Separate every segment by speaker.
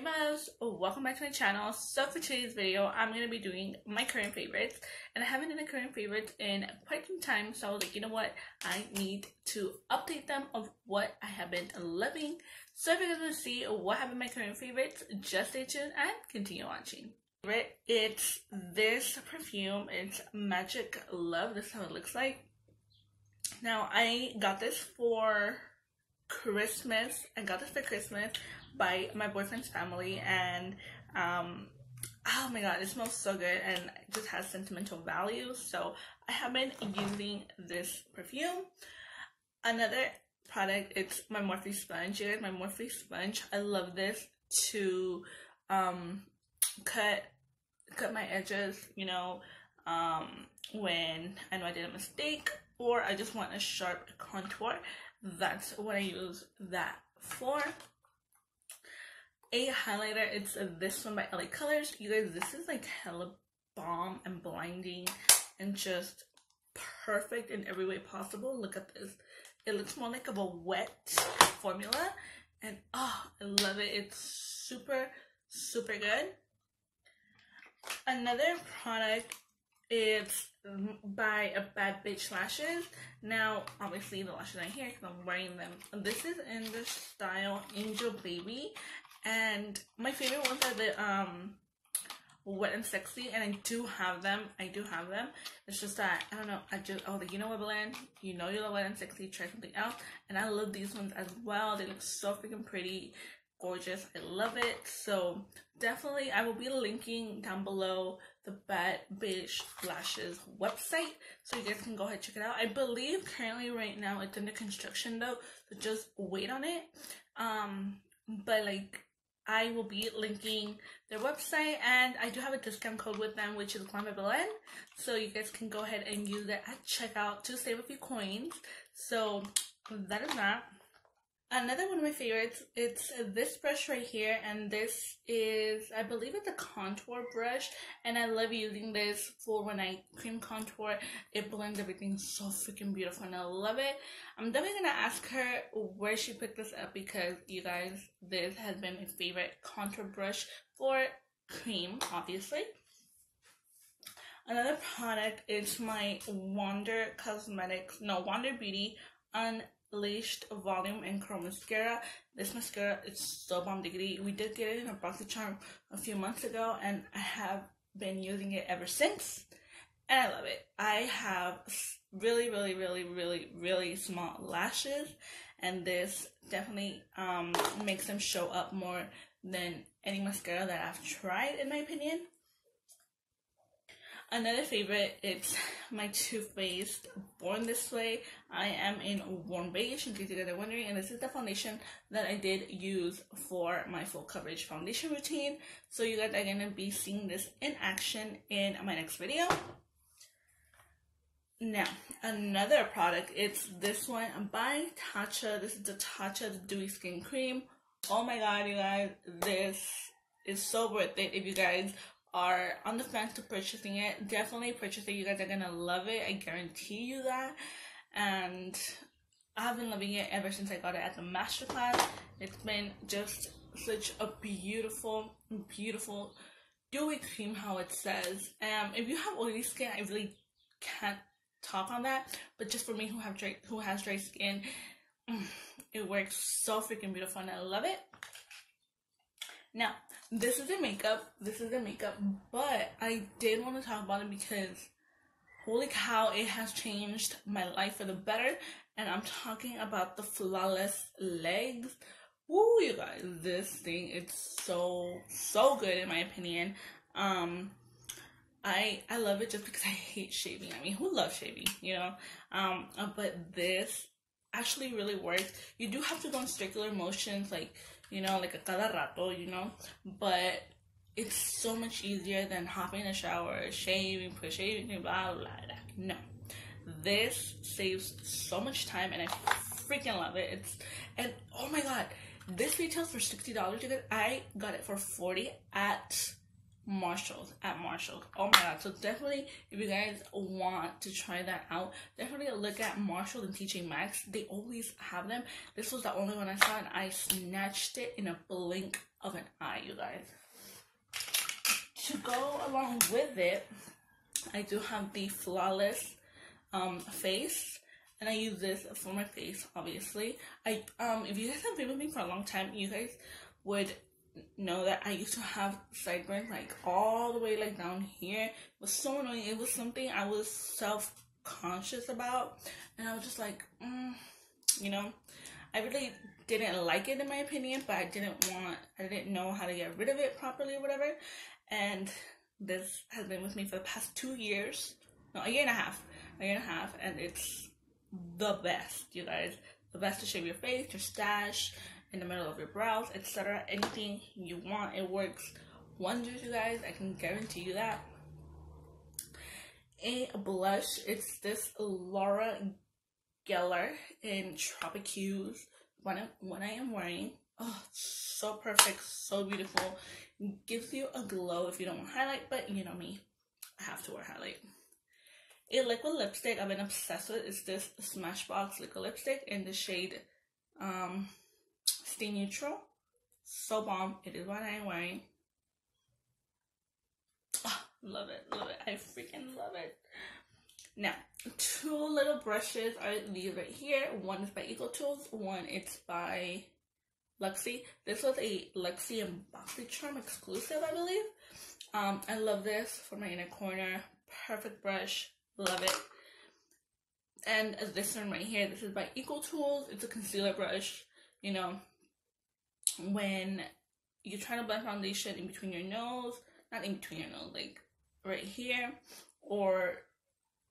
Speaker 1: Hey Miles, oh, welcome back to my channel. So for today's video, I'm going to be doing my current favorites. And I haven't done a current favorites in quite some time, so I was like, you know what? I need to update them of what I have been loving. So if you guys want to see what have been my current favorites, just stay tuned and continue watching. It's this perfume. It's Magic Love. This is how it looks like. Now, I got this for Christmas. I got this for Christmas by my boyfriend's family and um oh my god it smells so good and it just has sentimental value. So i have been using this perfume. Another product it's my morphe sponge. It is my morphe sponge i love this to um cut cut my edges you know um when i know i did a mistake or i just want a sharp contour. That's what i use that for a highlighter. It's this one by LA Colors. You guys, this is like hella bomb and blinding and just perfect in every way possible. Look at this. It looks more like of a wet formula. And oh, I love it. It's super, super good. Another product is by a Bad Bish Lashes. Now, obviously the lashes aren't here because I'm wearing them. This is in the style Angel Baby. And my favorite ones are the um wet and sexy and I do have them. I do have them. It's just that I don't know, I just oh like you know what Belen? You know you love wet and sexy, try something else. And I love these ones as well. They look so freaking pretty, gorgeous. I love it. So definitely I will be linking down below the Bad Bish Lashes website so you guys can go ahead check it out. I believe currently right now it's under construction though, so just wait on it. Um but like I will be linking their website and I do have a discount code with them, which is Glam Belen. So you guys can go ahead and use it at checkout to save a few coins. So that is that. Another one of my favorites, it's this brush right here, and this is, I believe it's a contour brush, and I love using this for when I cream contour. It blends everything so freaking beautiful, and I love it. I'm definitely gonna ask her where she picked this up because, you guys, this has been my favorite contour brush for cream, obviously. Another product is my Wander Cosmetics, no, Wander Beauty Un Unlashed Volume and Curl Mascara. This mascara is so bomb diggity. We did get it in a BoxyCharm a few months ago and I have been using it ever since. And I love it. I have really, really, really, really, really small lashes and this definitely um, makes them show up more than any mascara that I've tried in my opinion. Another favorite, it's my Too Faced Born This Way. I am in Warm Beige, in case you guys are wondering, and this is the foundation that I did use for my full coverage foundation routine. So you guys are going to be seeing this in action in my next video. Now, another product, it's this one by Tatcha. This is the Tatcha Dewy Skin Cream. Oh my god, you guys, this is so worth it if you guys are on the fence to purchasing it, definitely purchase it. You guys are gonna love it. I guarantee you that. And I've been loving it ever since I got it at the masterclass. It's been just such a beautiful, beautiful dewy cream how it says. Um if you have oily skin, I really can't talk on that. But just for me who have dry who has dry skin, mm, it works so freaking beautiful and I love it. Now, this is the makeup. This is the makeup. But I did want to talk about it because holy cow, it has changed my life for the better. And I'm talking about the Flawless Legs. Woo, you guys, this thing is so, so good in my opinion. Um, I I love it just because I hate shaving. I mean, who loves shaving, you know? Um, uh, but this actually really works. You do have to go in circular motions, like you know, like a cada rato, you know, but it's so much easier than hopping in the shower, shaving, push shaving, blah, blah, blah. No. This saves so much time and I freaking love it. It's, and oh my god, this retails for $60 because I got it for 40 at Marshalls at Marshalls. Oh my god. So definitely if you guys want to try that out, definitely look at Marshall and TJ Maxx. They always have them. This was the only one I saw and I snatched it in a blink of an eye, you guys. To go along with it, I do have the Flawless um, Face. And I use this for my face, obviously. I um, If you guys have been with me for a long time, you guys would know that I used to have sideburns like all the way like down here. It was so annoying. It was something I was self conscious about, and I was just like, mm, you know, I really didn't like it in my opinion, but I didn't want, I didn't know how to get rid of it properly or whatever. And this has been with me for the past two years, no, a year and a half, a year and a half, and it's the best, you guys. The best to shave your face, your stash, in the middle of your brows, etc. Anything you want, it works wonders, you guys. I can guarantee you that. A blush, it's this Laura Geller in Tropic Hues. When I, when I am wearing, oh, so perfect, so beautiful. Gives you a glow if you don't want highlight, but you know me, I have to wear highlight. A liquid lipstick I've been obsessed with is this Smashbox liquid lipstick in the shade um, Stay Neutral. So bomb. It is what I am wearing. Oh, love it, love it. I freaking love it. Now, two little brushes are these right here. One is by Eco Tools. One it's by Luxie. This was a Luxie and BoxyCharm exclusive, I believe. Um, I love this for my inner corner. Perfect brush. Love it. And this one right here, this is by Eco Tools. It's a concealer brush. You know, when you're trying to blend foundation in between your nose, not in between your nose, like right here, or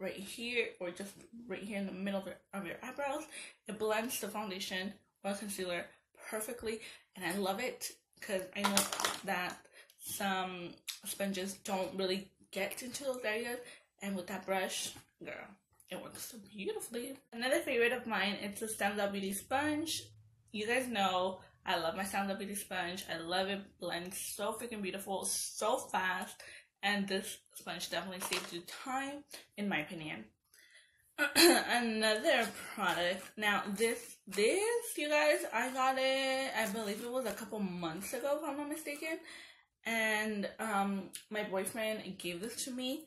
Speaker 1: right here, or just right here in the middle of your, of your eyebrows, it blends the foundation or concealer perfectly, and I love it because I know that some sponges don't really get into those areas, and with that brush, girl, it works so beautifully. Another favorite of mine, it's a Stans Out Beauty sponge. You guys know I love my Stans Out Beauty sponge. I love it. Blends so freaking beautiful, so fast. And this sponge definitely saves you time, in my opinion. Another product. Now this, this, you guys, I got it, I believe it was a couple months ago, if I'm not mistaken. And um, my boyfriend gave this to me.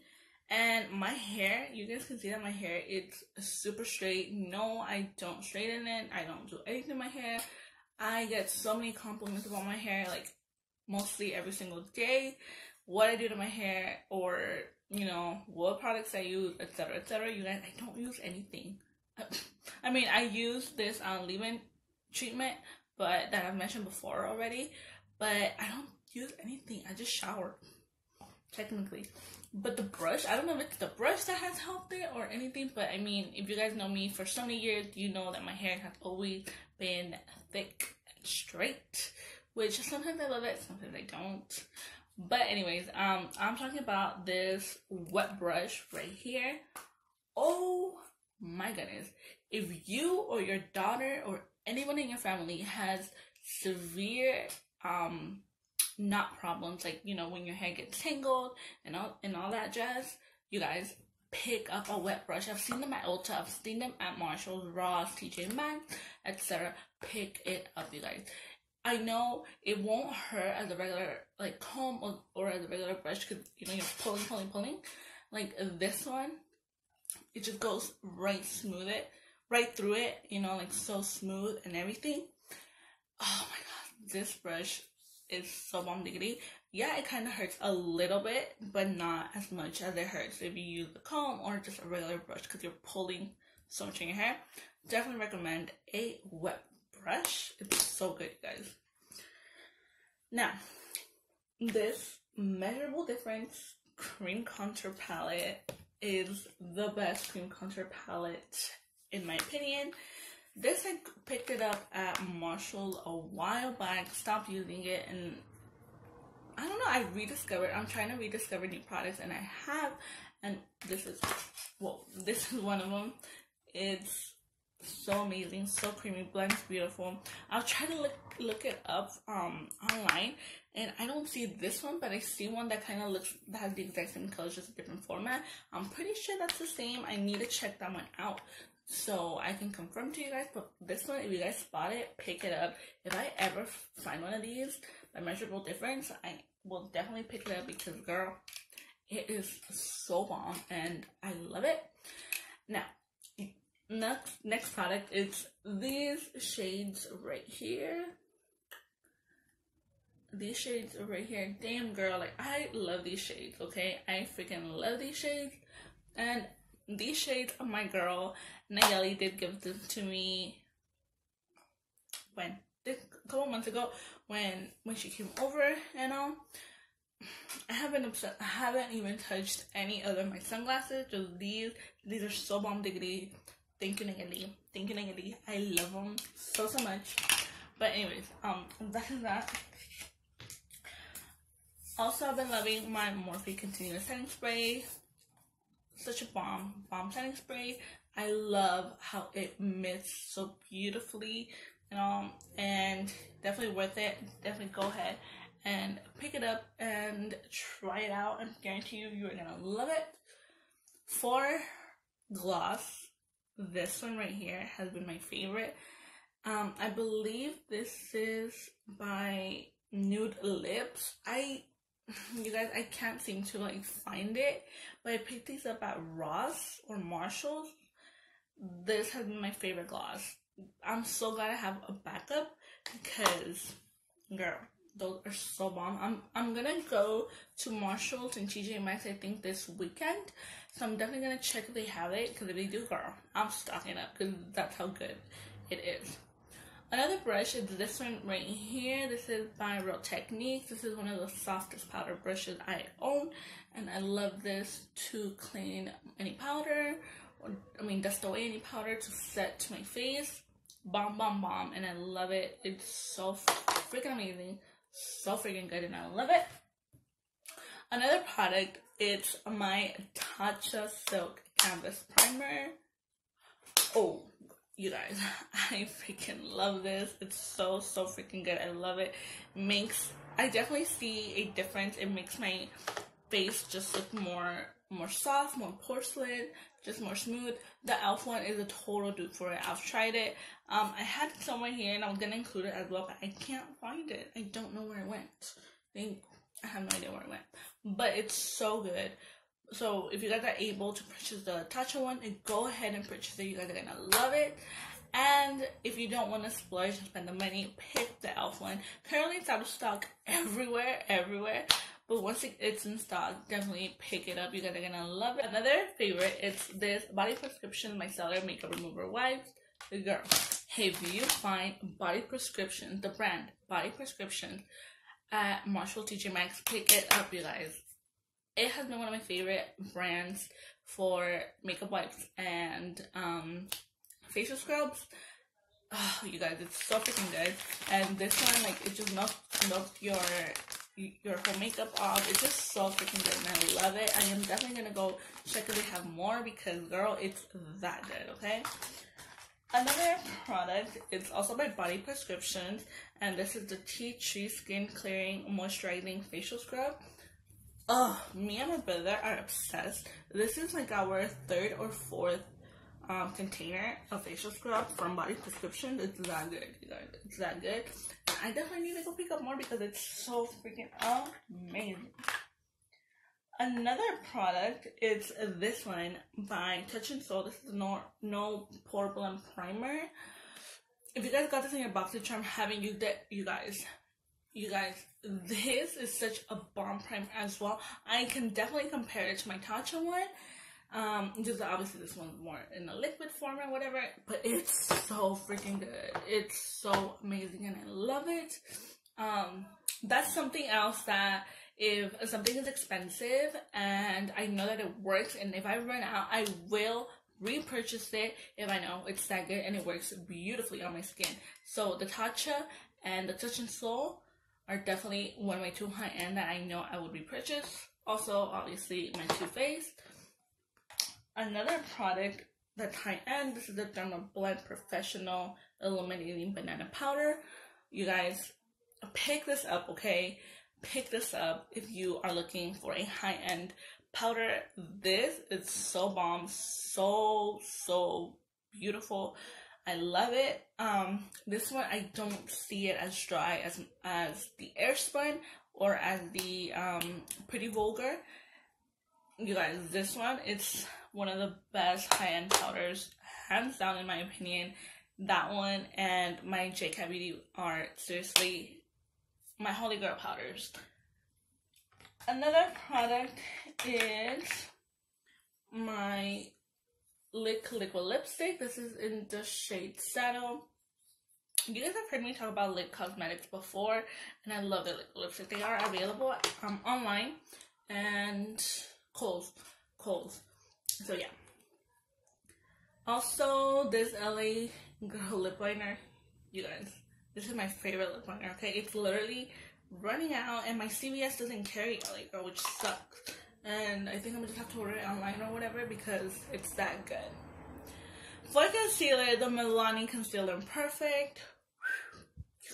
Speaker 1: And my hair, you guys can see that my hair, it's super straight. No, I don't straighten it. I don't do anything in my hair. I get so many compliments about my hair, like mostly every single day, what I do to my hair, or you know what products I use, etc., etc. You guys, I don't use anything. I mean, I use this um, leave-in treatment, but that I've mentioned before already. But I don't use anything. I just shower, technically. But the brush, I don't know if it's the brush that has helped it or anything. But I mean, if you guys know me for so many years, you know that my hair has always been thick and straight, which sometimes I love it, sometimes I don't. But anyways, um, I'm talking about this wet brush right here. Oh my goodness. If you or your daughter or anyone in your family has severe um knot problems, like you know, when your hair gets tangled and all and all that jazz, you guys pick up a wet brush. I've seen them at Ulta, I've seen them at Marshalls, Ross, TJ Maxx, etc. Pick it up, you guys. I know it won't hurt as a regular like comb or, or as a regular brush because you know you're pulling, pulling, pulling. Like this one, it just goes right smooth it, right through it. You know, like so smooth and everything. Oh my god, this brush is so bomb diggity yeah, it kind of hurts a little bit, but not as much as it hurts if you use a comb or just a regular brush because you're pulling so much in your hair. Definitely recommend a wet brush. It's so good, guys. Now, this Measurable Difference Cream Contour Palette is the best cream contour palette in my opinion. This I picked it up at Marshall a while back, stopped using it, and I don't know. I rediscovered. I'm trying to rediscover new products, and I have. And this is well, this is one of them. It's so amazing, so creamy, blends beautiful. I'll try to look look it up um online, and I don't see this one, but I see one that kind of looks that has the exact same colors, just a different format. I'm pretty sure that's the same. I need to check that one out so I can confirm to you guys. But this one, if you guys spot it, pick it up. If I ever find one of these, a measurable difference, I will definitely pick it up because, girl, it is so bomb and I love it. Now, next next product is these shades right here. These shades right here, damn girl, like I love these shades, okay? I freaking love these shades. And these shades are my girl. Nayeli did give them to me when a couple months ago when when she came over and all. I haven't upset, I haven't even touched any other my sunglasses. Just these. These are so bomb diggity. Thank you, Nayeli. Thank you, Nayeli. I love them so so much. But anyways, um, that is that. Also, I've been loving my Morphe Continuous Setting Spray. Such a bomb, bomb setting spray. I love how it mists so beautifully, you know, and definitely worth it. Definitely go ahead and pick it up and try it out. I guarantee you, you're gonna love it. For gloss, this one right here has been my favorite. Um, I believe this is by Nude Lips. I, you guys, I can't seem to like find it, but I picked these up at Ross or Marshalls. This has been my favorite gloss. I'm so glad I have a backup because, girl, those are so bomb. I'm I'm gonna go to Marshalls and TJ Maxx I think this weekend, so I'm definitely gonna check if they have it because if they do, girl, I'm stocking up because that's how good it is. Another brush is this one right here. This is by Real Techniques. This is one of the softest powder brushes I own, and I love this to clean any powder, or I mean dust away any powder to set to my face. Bomb, bomb, bomb, and I love it. It's so freaking amazing so freaking good and I love it. Another product, it's my Tatcha Silk Canvas Primer. Oh, you guys, I freaking love this. It's so, so freaking good. I love it. Makes, I definitely see a difference. It makes my face just look more, more soft, more porcelain, just more smooth. The e.l.f. one is a total dupe for it. I've tried it. Um, I had it somewhere here and I'm gonna include it as well, but I can't find it. I don't know where it went. I think I have no idea where it went. But it's so good. So if you guys are able to purchase the Tatcha one, go ahead and purchase it. You guys are gonna love it. And if you don't want to splurge and spend the money, pick the e.l.f. one. Currently, it's out of stock everywhere, everywhere. But once it's in stock, definitely pick it up. You guys are gonna love it. Another favorite is this Body Prescription Micellar Makeup Remover Wipes. Girl, Hey, if you find Body Prescription, the brand Body Prescription at Marshall TJ Maxx, pick it up, you guys. It has been one of my favorite brands for makeup wipes and um, facial scrubs. Oh, you guys, it's so freaking good. And this one, like, it just melts, melts your your whole makeup off. It's just so freaking good and I love it. I am definitely gonna go check if they have more because girl, it's that good, okay? Another product is also by Body Prescriptions and this is the Tea Tree Skin Clearing Moisturizing Facial Scrub. Oh, me and my brother are obsessed. This is like our third or fourth um, container of facial scrub from Body Prescription. It's that good, you guys. It's that good. I definitely need to go pick up more because it's so freaking amazing. Another product is this one by Touch in Sol. This is the no no portable primer. If you guys got this in your box, which I'm having used it, you guys, you guys, this is such a bomb primer as well. I can definitely compare it to my Tatcha one um, just obviously this one's more in a liquid form or whatever, but it's so freaking good. It's so amazing and I love it. Um, that's something else that if something is expensive and I know that it works and if I run out, I will repurchase it if I know it's that good and it works beautifully on my skin. So the Tatcha and the Touch in Sol are definitely one of my two high end that I know I would repurchase. Also, obviously, my Too Faced Another product that's high end, this is the Dermablend Professional Illuminating Banana Powder. You guys, pick this up, okay? Pick this up if you are looking for a high end powder. This is so bomb, so, so beautiful. I love it. Um, this one I don't see it as dry as as the Airspun or as the um, Pretty Vulgar. You guys, this one it's one of the best high end powders, hands down in my opinion. That one and my JCat Beauty are seriously my holy grail powders. Another product is my Lick Liquid Lipstick. This is in the shade Saddle. You guys have heard me talk about Lick Cosmetics before, and I love the liquid lipstick. They are available um, online and Kohl's. Kohl's. So yeah. Also, this LA Girl lip liner. You guys, this is my favorite lip liner, okay? It's literally running out, and my CVS doesn't carry LA Girl, which sucks and I think I'm gonna just have to order it online or whatever because it's that good. For concealer, the Milani Concealer Perfect.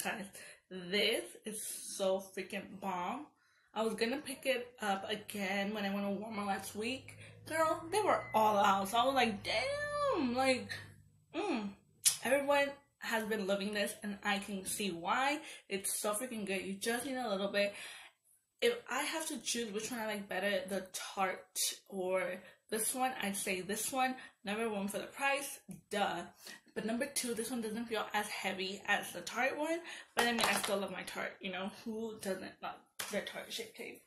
Speaker 1: Guys, this is so freaking bomb. I was gonna pick it up again when I went to Walmart last week. Girl, they were all out. So I was like, damn, like, mm. Everyone has been loving this and I can see why. It's so freaking good. You just need a little bit if I have to choose which one I like better, the Tarte or this one, I'd say this one. Number one for the price, duh. But number two, this one doesn't feel as heavy as the Tarte one. But I mean, I still love my Tarte. You know, who doesn't love their Tarte Shape Tape?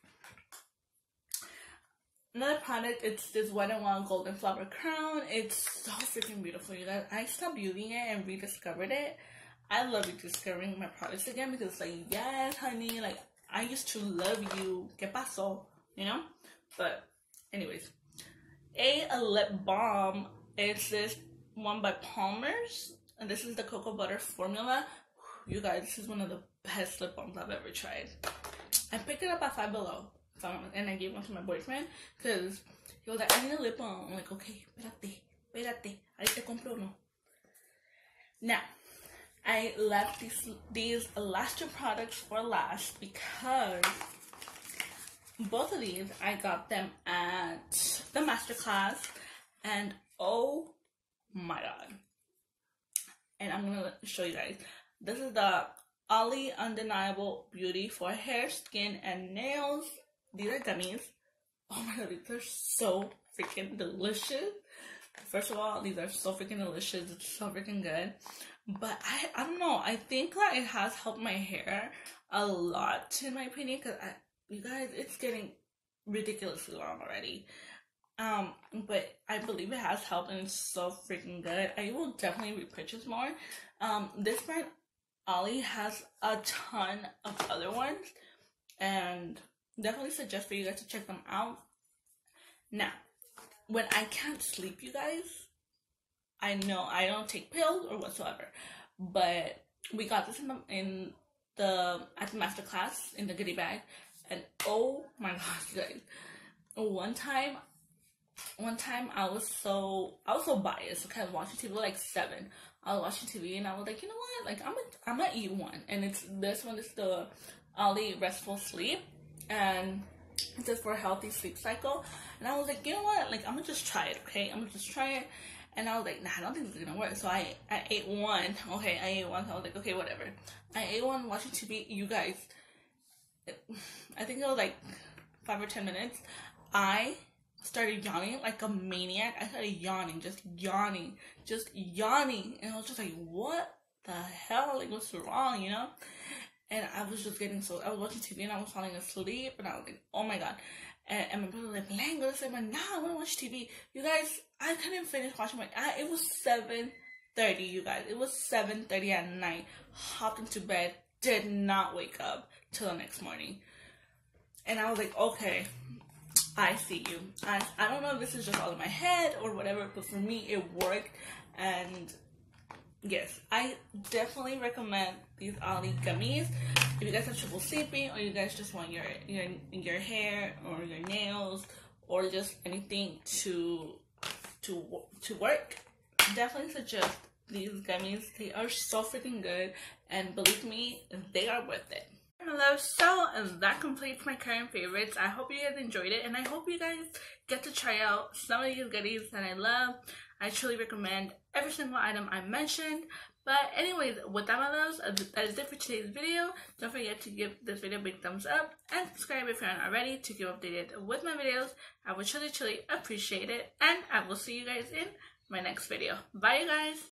Speaker 1: Another product, it's this Wet n Wild Golden Flower Crown. It's so freaking beautiful, you guys. I stopped using it and rediscovered it. I love rediscovering my products again because, like, yes, honey, like, I used to love you. ¿Qué pasó? You know? But, anyways. A, a lip balm. It's this one by Palmer's. And this is the cocoa butter formula. You guys, this is one of the best lip balms I've ever tried. I picked it up at Five Below. And I gave one to my boyfriend. Because he was like, I need a lip balm. I'm like, okay, espérate, espérate. Ahí te compro uno. Now, I left these these last two products for last because both of these I got them at the masterclass and oh my god. And I'm gonna show you guys. This is the Olly Undeniable Beauty for hair, skin, and nails. These are gummies. Oh my god, these are so freaking delicious. First of all, these are so freaking delicious. It's so freaking good but I I don't know. I think that it has helped my hair a lot in my opinion because I you guys it's getting ridiculously long already. Um, but I believe it has helped and it's so freaking good. I will definitely repurchase more. Um, this brand Olly has a ton of other ones and definitely suggest for you guys to check them out. Now, when I can't sleep, you guys, I know I don't take pills or whatsoever, but we got this in the in the at the master class in the goodie bag, and oh my gosh, guys! One time, one time I was so I was so biased because I was watching TV like seven. I was watching TV and I was like, you know what? Like I'm a I'm gonna eat one, and it's this one is the Olly Restful Sleep, and it says for a healthy sleep cycle. And I was like, you know what? Like I'm gonna just try it, okay? I'm gonna just try it. And I was like, nah, I don't think this is gonna work. So I, I ate one. Okay, I ate one. So I was like, okay, whatever. I ate one watching TV. You guys, I think it was like five or ten minutes. I started yawning like a maniac. I started yawning, just yawning, just yawning. And I was just like, what the hell? Like, what's wrong, you know? And I was just getting so, I was watching TV and I was falling asleep. And I was like, oh my God. And, and my brother was like, Belen, go to sleep. I'm like, nah, I want to watch TV. You guys, I couldn't finish watching my, I, it was 7.30, you guys. It was 7.30 at night. Hopped into bed, did not wake up till the next morning. And I was like, okay, I see you. I, I don't know if this is just all in my head or whatever, but for me, it worked. And yes, I definitely recommend these Olly gummies. If you guys have trouble sleeping, or you guys just want your your your hair or your nails or just anything to to to work, definitely suggest these gummies. They are so freaking good, and believe me, they are worth it. love so that completes my current favorites i hope you guys enjoyed it and i hope you guys get to try out some of these goodies that i love i truly recommend every single item i mentioned. But anyways with that my loves uh, that is it for today's video. Don't forget to give this video a big thumbs up and subscribe if you're not already to keep updated with my videos. I would truly truly appreciate it. And i will see you guys in my next video. Bye you guys